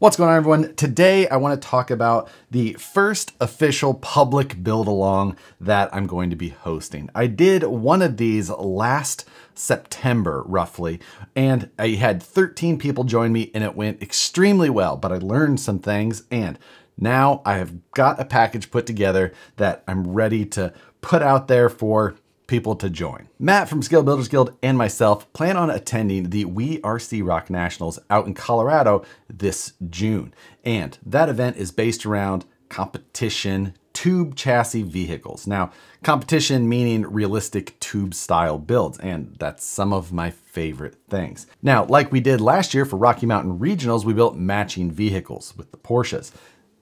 What's going on everyone? Today I want to talk about the first official public build along that I'm going to be hosting. I did one of these last September roughly, and I had 13 people join me and it went extremely well, but I learned some things and now I have got a package put together that I'm ready to put out there for people to join. Matt from Scale Builders Guild and myself plan on attending the We RC Rock Nationals out in Colorado this June. And that event is based around competition tube chassis vehicles. Now, competition meaning realistic tube style builds, and that's some of my favorite things. Now, like we did last year for Rocky Mountain Regionals, we built matching vehicles with the Porsches.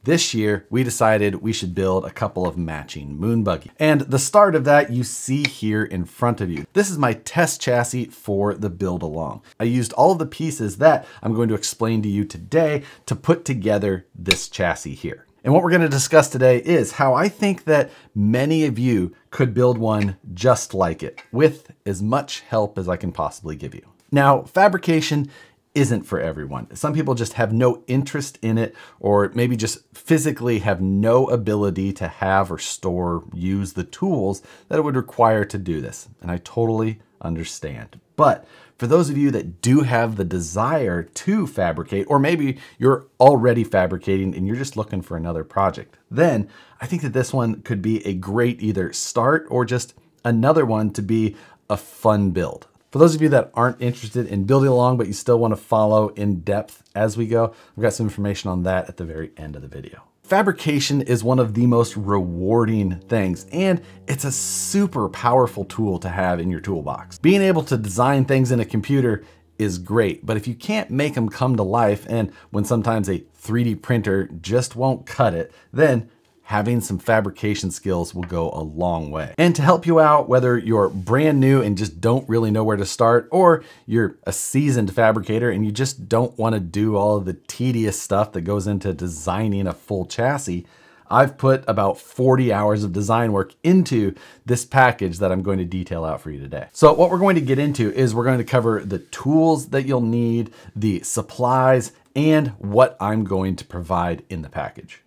This year, we decided we should build a couple of matching moon buggy. And the start of that you see here in front of you. This is my test chassis for the build along. I used all of the pieces that I'm going to explain to you today to put together this chassis here. And what we're going to discuss today is how I think that many of you could build one just like it with as much help as I can possibly give you. Now, fabrication isn't for everyone. Some people just have no interest in it or maybe just physically have no ability to have or store, use the tools that it would require to do this. And I totally understand. But for those of you that do have the desire to fabricate, or maybe you're already fabricating and you're just looking for another project, then I think that this one could be a great either start or just another one to be a fun build. For those of you that aren't interested in building along, but you still want to follow in depth as we go, I've got some information on that at the very end of the video. Fabrication is one of the most rewarding things, and it's a super powerful tool to have in your toolbox. Being able to design things in a computer is great, but if you can't make them come to life, and when sometimes a 3D printer just won't cut it, then having some fabrication skills will go a long way. And to help you out, whether you're brand new and just don't really know where to start, or you're a seasoned fabricator and you just don't wanna do all of the tedious stuff that goes into designing a full chassis, I've put about 40 hours of design work into this package that I'm going to detail out for you today. So what we're going to get into is we're going to cover the tools that you'll need, the supplies, and what I'm going to provide in the package.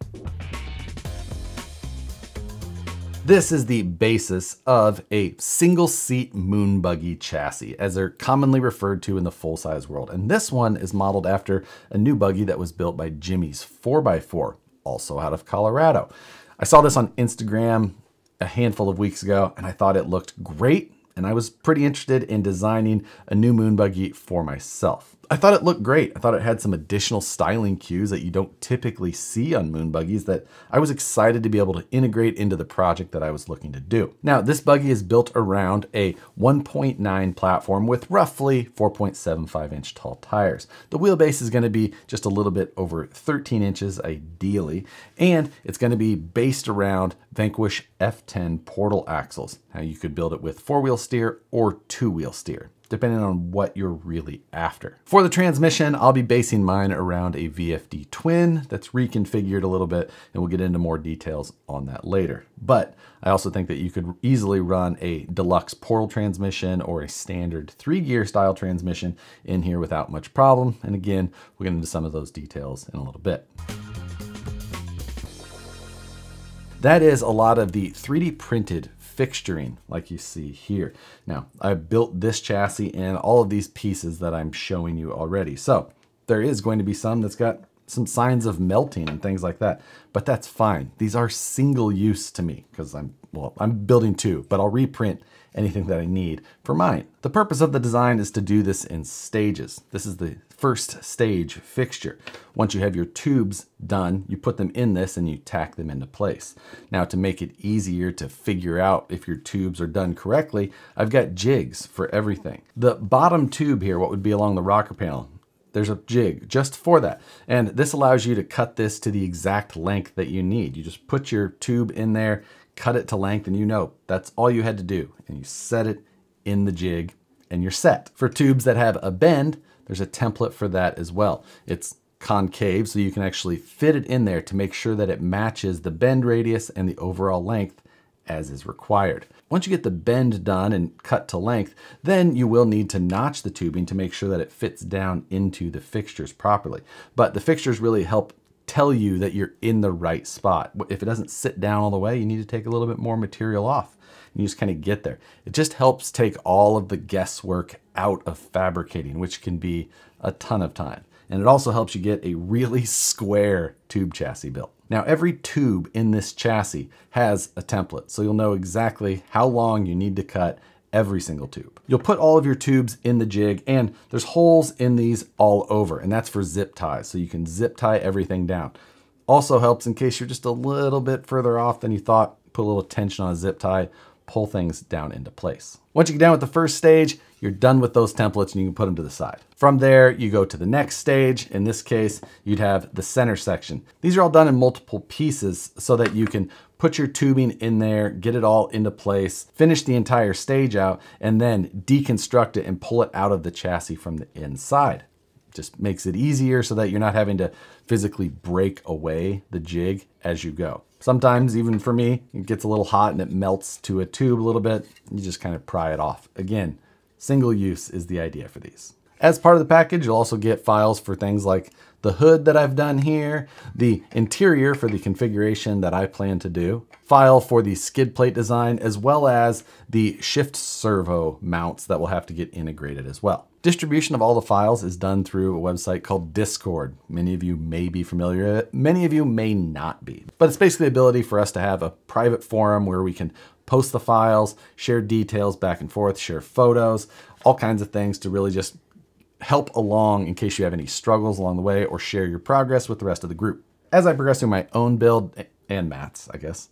This is the basis of a single seat moon buggy chassis, as they're commonly referred to in the full size world. And this one is modeled after a new buggy that was built by Jimmy's 4x4, also out of Colorado. I saw this on Instagram a handful of weeks ago and I thought it looked great and I was pretty interested in designing a new moon buggy for myself. I thought it looked great. I thought it had some additional styling cues that you don't typically see on moon buggies that I was excited to be able to integrate into the project that I was looking to do. Now, this buggy is built around a 1.9 platform with roughly 4.75 inch tall tires. The wheelbase is gonna be just a little bit over 13 inches ideally, and it's gonna be based around Vanquish F10 portal axles. Now you could build it with four wheel steer or two wheel steer depending on what you're really after. For the transmission, I'll be basing mine around a VFD twin that's reconfigured a little bit, and we'll get into more details on that later. But I also think that you could easily run a deluxe portal transmission or a standard three gear style transmission in here without much problem. And again, we'll get into some of those details in a little bit. That is a lot of the 3D printed fixturing like you see here. Now, I built this chassis and all of these pieces that I'm showing you already. So there is going to be some that's got some signs of melting and things like that, but that's fine. These are single use to me because I'm, well, I'm building two, but I'll reprint anything that I need for mine. The purpose of the design is to do this in stages. This is the first stage fixture. Once you have your tubes done, you put them in this and you tack them into place. Now to make it easier to figure out if your tubes are done correctly, I've got jigs for everything. The bottom tube here, what would be along the rocker panel, there's a jig just for that. And this allows you to cut this to the exact length that you need. You just put your tube in there, cut it to length, and you know that's all you had to do. And you set it in the jig and you're set. For tubes that have a bend, there's a template for that as well. It's concave, so you can actually fit it in there to make sure that it matches the bend radius and the overall length as is required. Once you get the bend done and cut to length, then you will need to notch the tubing to make sure that it fits down into the fixtures properly. But the fixtures really help tell you that you're in the right spot. If it doesn't sit down all the way, you need to take a little bit more material off. And you just kind of get there. It just helps take all of the guesswork out of fabricating, which can be a ton of time. And it also helps you get a really square tube chassis built. Now every tube in this chassis has a template, so you'll know exactly how long you need to cut every single tube. You'll put all of your tubes in the jig and there's holes in these all over and that's for zip ties. So you can zip tie everything down. Also helps in case you're just a little bit further off than you thought, put a little tension on a zip tie, pull things down into place. Once you get down with the first stage, you're done with those templates and you can put them to the side. From there, you go to the next stage. In this case, you'd have the center section. These are all done in multiple pieces so that you can put your tubing in there, get it all into place, finish the entire stage out, and then deconstruct it and pull it out of the chassis from the inside. Just makes it easier so that you're not having to physically break away the jig as you go. Sometimes, even for me, it gets a little hot and it melts to a tube a little bit. You just kind of pry it off. Again, single use is the idea for these. As part of the package, you'll also get files for things like the hood that I've done here, the interior for the configuration that I plan to do, file for the skid plate design, as well as the shift servo mounts that will have to get integrated as well. Distribution of all the files is done through a website called Discord. Many of you may be familiar with it, many of you may not be. But it's basically the ability for us to have a private forum where we can post the files, share details back and forth, share photos, all kinds of things to really just help along in case you have any struggles along the way or share your progress with the rest of the group. As I progress through my own build and Matt's, I guess,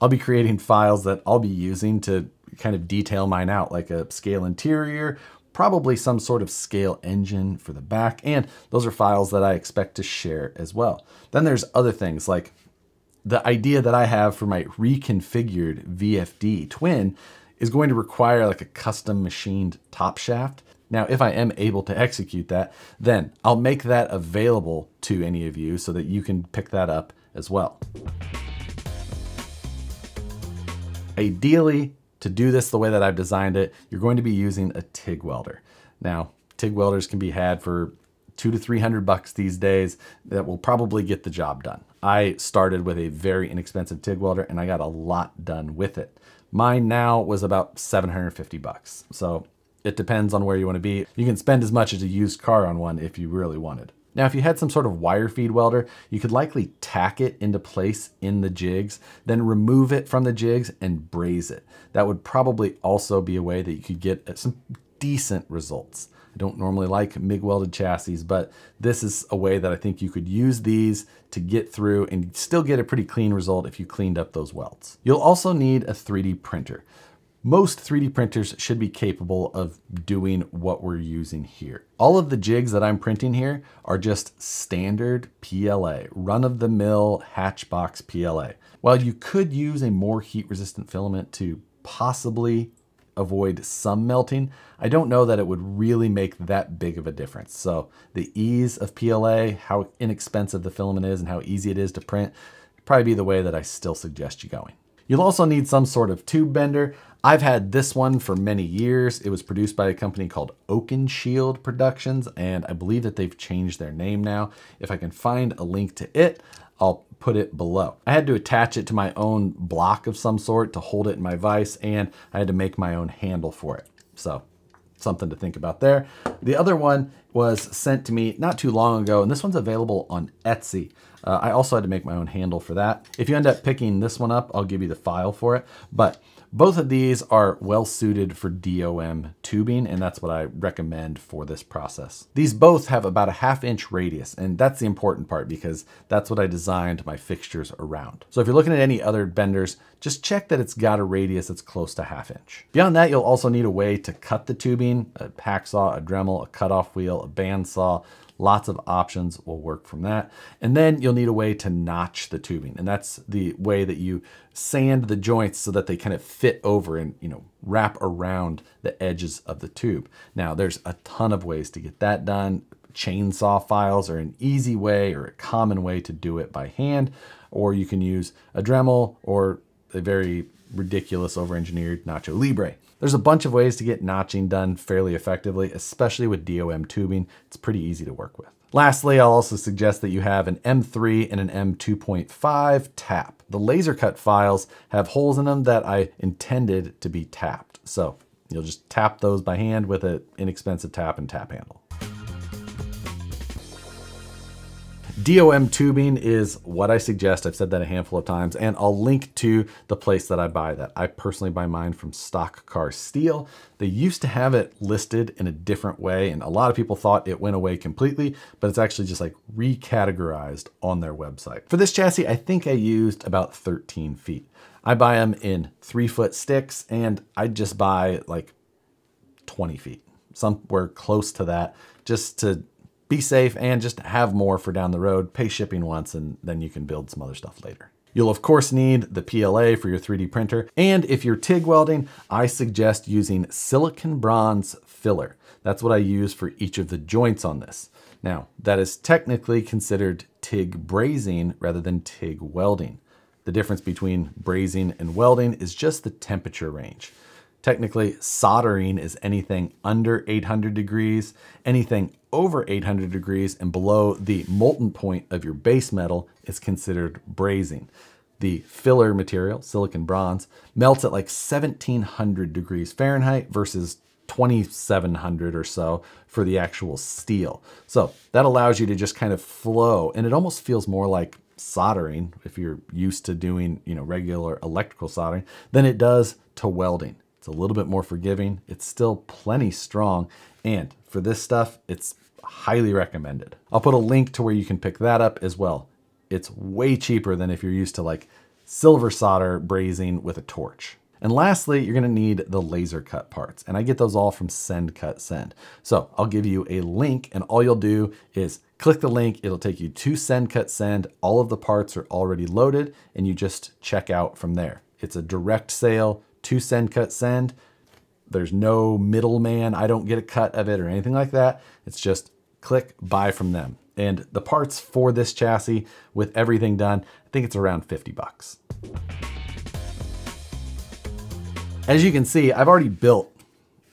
I'll be creating files that I'll be using to kind of detail mine out like a scale interior, probably some sort of scale engine for the back. And those are files that I expect to share as well. Then there's other things like the idea that I have for my reconfigured VFD twin is going to require like a custom machined top shaft. Now, if I am able to execute that, then I'll make that available to any of you so that you can pick that up as well. Ideally, to do this the way that I've designed it, you're going to be using a TIG welder. Now, TIG welders can be had for two to 300 bucks these days that will probably get the job done. I started with a very inexpensive TIG welder and I got a lot done with it. Mine now was about 750 bucks. So it depends on where you want to be. You can spend as much as a used car on one if you really wanted. Now, if you had some sort of wire feed welder, you could likely tack it into place in the jigs, then remove it from the jigs and braze it. That would probably also be a way that you could get some decent results. I don't normally like MIG welded chassis, but this is a way that I think you could use these to get through and still get a pretty clean result if you cleaned up those welds. You'll also need a 3D printer. Most 3D printers should be capable of doing what we're using here. All of the jigs that I'm printing here are just standard PLA, run-of-the-mill hatchbox PLA. While you could use a more heat-resistant filament to possibly avoid some melting, I don't know that it would really make that big of a difference. So the ease of PLA, how inexpensive the filament is and how easy it is to print, probably be the way that I still suggest you going. You'll also need some sort of tube bender. I've had this one for many years. It was produced by a company called Oaken Shield Productions, and I believe that they've changed their name now. If I can find a link to it, I'll put it below. I had to attach it to my own block of some sort to hold it in my vise, and I had to make my own handle for it. So something to think about there. The other one was sent to me not too long ago, and this one's available on Etsy. Uh, I also had to make my own handle for that. If you end up picking this one up, I'll give you the file for it. But both of these are well suited for DOM tubing, and that's what I recommend for this process. These both have about a half inch radius, and that's the important part because that's what I designed my fixtures around. So if you're looking at any other benders, just check that it's got a radius that's close to half inch. Beyond that, you'll also need a way to cut the tubing, a hacksaw, a Dremel, a cutoff wheel, a bandsaw, Lots of options will work from that. And then you'll need a way to notch the tubing. And that's the way that you sand the joints so that they kind of fit over and, you know, wrap around the edges of the tube. Now there's a ton of ways to get that done. Chainsaw files are an easy way or a common way to do it by hand, or you can use a Dremel or a very ridiculous over-engineered Nacho Libre. There's a bunch of ways to get notching done fairly effectively, especially with DOM tubing. It's pretty easy to work with. Lastly, I'll also suggest that you have an M3 and an M2.5 tap. The laser cut files have holes in them that I intended to be tapped. So you'll just tap those by hand with an inexpensive tap and tap handle. DOM tubing is what I suggest. I've said that a handful of times, and I'll link to the place that I buy that. I personally buy mine from Stock Car Steel. They used to have it listed in a different way, and a lot of people thought it went away completely, but it's actually just like recategorized on their website. For this chassis, I think I used about 13 feet. I buy them in three foot sticks, and I just buy like 20 feet, somewhere close to that, just to be safe and just have more for down the road, pay shipping once, and then you can build some other stuff later. You'll of course need the PLA for your 3D printer. And if you're TIG welding, I suggest using silicon bronze filler. That's what I use for each of the joints on this. Now, that is technically considered TIG brazing rather than TIG welding. The difference between brazing and welding is just the temperature range. Technically, soldering is anything under 800 degrees. Anything over 800 degrees and below the molten point of your base metal is considered brazing. The filler material, silicon bronze, melts at like 1700 degrees Fahrenheit versus 2700 or so for the actual steel. So that allows you to just kind of flow and it almost feels more like soldering if you're used to doing, you know, regular electrical soldering than it does to welding. It's a little bit more forgiving. It's still plenty strong. And for this stuff, it's highly recommended. I'll put a link to where you can pick that up as well. It's way cheaper than if you're used to like silver solder brazing with a torch. And lastly, you're gonna need the laser cut parts. And I get those all from Send Cut Send. So I'll give you a link and all you'll do is click the link. It'll take you to Send Cut Send. All of the parts are already loaded and you just check out from there. It's a direct sale to send, cut, send. There's no middleman. I don't get a cut of it or anything like that. It's just click buy from them. And the parts for this chassis with everything done, I think it's around 50 bucks. As you can see, I've already built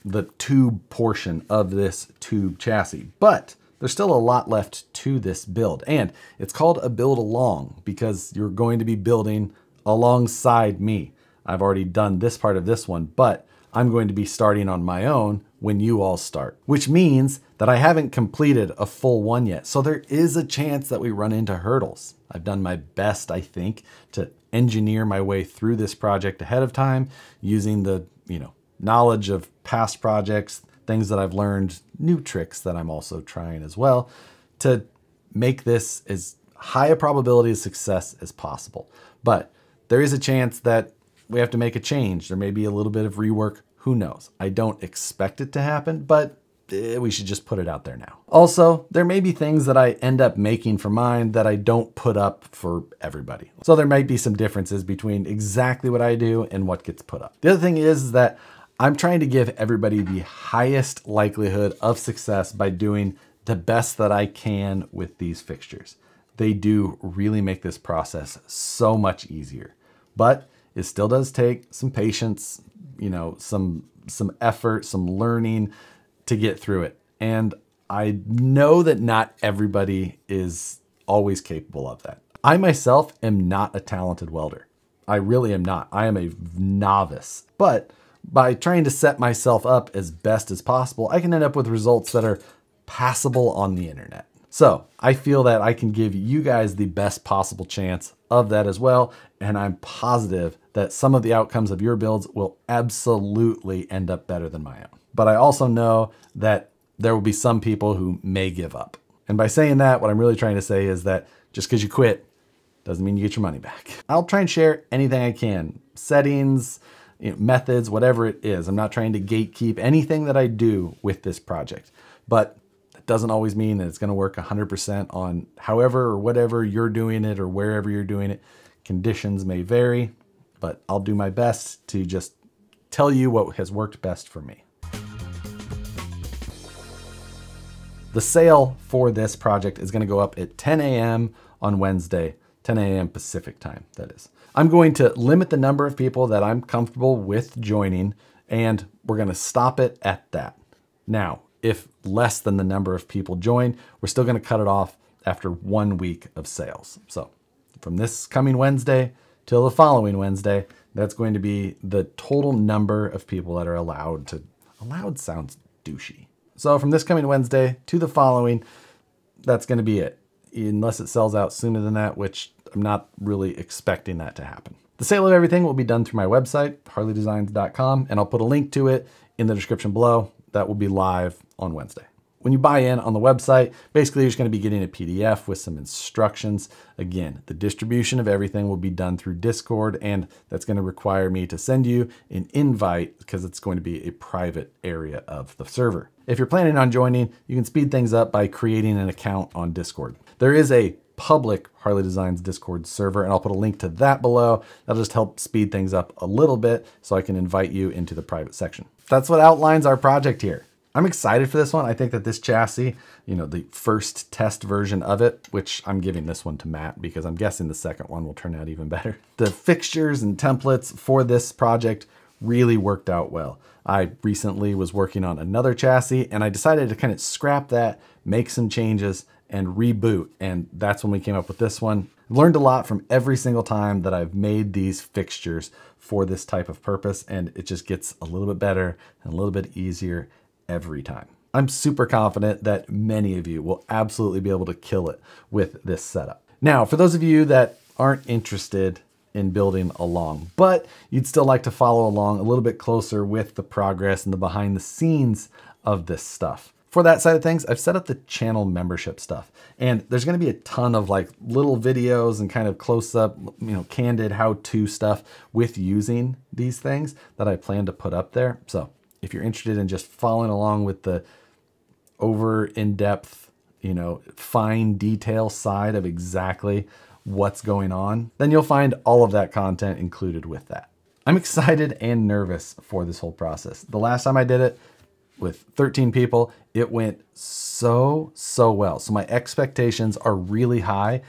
the tube portion of this tube chassis, but there's still a lot left to this build. And it's called a build along because you're going to be building alongside me. I've already done this part of this one, but I'm going to be starting on my own when you all start, which means that I haven't completed a full one yet. So there is a chance that we run into hurdles. I've done my best, I think, to engineer my way through this project ahead of time using the, you know, knowledge of past projects, things that I've learned, new tricks that I'm also trying as well to make this as high a probability of success as possible. But there is a chance that we have to make a change. There may be a little bit of rework. Who knows? I don't expect it to happen, but eh, we should just put it out there now. Also, there may be things that I end up making for mine that I don't put up for everybody. So there might be some differences between exactly what I do and what gets put up. The other thing is that I'm trying to give everybody the highest likelihood of success by doing the best that I can with these fixtures. They do really make this process so much easier. But it still does take some patience, you know, some some effort, some learning to get through it. And I know that not everybody is always capable of that. I myself am not a talented welder. I really am not. I am a novice. But by trying to set myself up as best as possible, I can end up with results that are passable on the internet. So I feel that I can give you guys the best possible chance of that as well. And I'm positive that some of the outcomes of your builds will absolutely end up better than my own. But I also know that there will be some people who may give up. And by saying that, what I'm really trying to say is that just because you quit doesn't mean you get your money back. I'll try and share anything I can, settings, you know, methods, whatever it is. I'm not trying to gatekeep anything that I do with this project. But it doesn't always mean that it's going to work 100% on however or whatever you're doing it or wherever you're doing it. Conditions may vary, but I'll do my best to just tell you what has worked best for me. The sale for this project is going to go up at 10 a.m. on Wednesday, 10 a.m. Pacific time, that is. I'm going to limit the number of people that I'm comfortable with joining, and we're going to stop it at that. Now, if less than the number of people join, we're still going to cut it off after one week of sales. So from this coming Wednesday till the following Wednesday, that's going to be the total number of people that are allowed to, allowed sounds douchey. So from this coming Wednesday to the following, that's going to be it. Unless it sells out sooner than that, which I'm not really expecting that to happen. The sale of everything will be done through my website, harleydesigns.com, and I'll put a link to it in the description below. That will be live on Wednesday. When you buy in on the website, basically you're just going to be getting a PDF with some instructions. Again, the distribution of everything will be done through Discord, and that's going to require me to send you an invite because it's going to be a private area of the server. If you're planning on joining, you can speed things up by creating an account on Discord. There is a public Harley Designs Discord server, and I'll put a link to that below. That'll just help speed things up a little bit so I can invite you into the private section. That's what outlines our project here. I'm excited for this one. I think that this chassis, you know, the first test version of it, which I'm giving this one to Matt because I'm guessing the second one will turn out even better. The fixtures and templates for this project really worked out well. I recently was working on another chassis and I decided to kind of scrap that, make some changes and reboot. And that's when we came up with this one. Learned a lot from every single time that I've made these fixtures for this type of purpose. And it just gets a little bit better and a little bit easier every time. I'm super confident that many of you will absolutely be able to kill it with this setup. Now, for those of you that aren't interested in building along, but you'd still like to follow along a little bit closer with the progress and the behind the scenes of this stuff. For that side of things, I've set up the channel membership stuff. And there's gonna be a ton of like little videos and kind of close up, you know, candid how to stuff with using these things that I plan to put up there. So if you're interested in just following along with the over in-depth, you know, fine detail side of exactly what's going on, then you'll find all of that content included with that. I'm excited and nervous for this whole process. The last time I did it with 13 people, it went so, so well. So my expectations are really high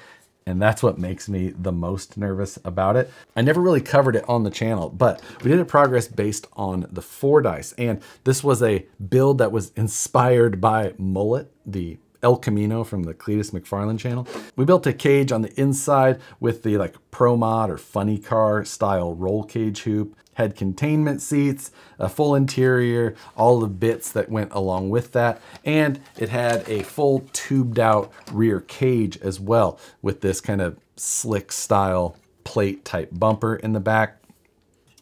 and that's what makes me the most nervous about it. I never really covered it on the channel, but we did a progress based on the four dice. And this was a build that was inspired by Mullet, the El Camino from the Cleetus McFarland channel. We built a cage on the inside with the like Pro Mod or Funny Car style roll cage hoop had containment seats, a full interior, all the bits that went along with that, and it had a full tubed out rear cage as well with this kind of slick style plate type bumper in the back.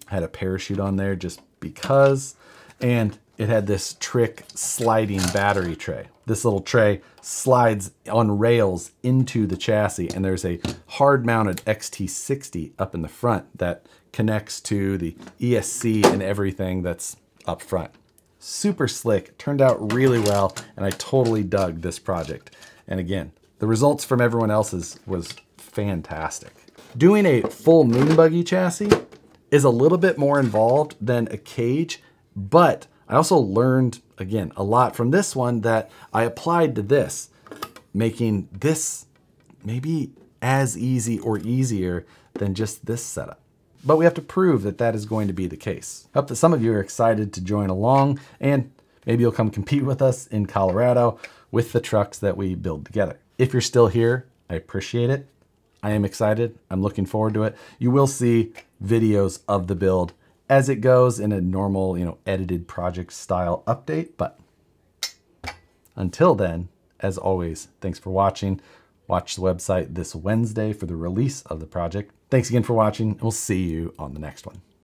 Had a parachute on there just because, and it had this trick sliding battery tray. This little tray slides on rails into the chassis and there's a hard mounted XT60 up in the front that connects to the ESC and everything that's up front. Super slick, turned out really well, and I totally dug this project. And again, the results from everyone else's was fantastic. Doing a full moon buggy chassis is a little bit more involved than a cage, but I also learned, again, a lot from this one that I applied to this, making this maybe as easy or easier than just this setup but we have to prove that that is going to be the case. Hope that some of you are excited to join along and maybe you'll come compete with us in Colorado with the trucks that we build together. If you're still here, I appreciate it. I am excited. I'm looking forward to it. You will see videos of the build as it goes in a normal, you know, edited project style update. But until then, as always, thanks for watching. Watch the website this Wednesday for the release of the project. Thanks again for watching, and we'll see you on the next one.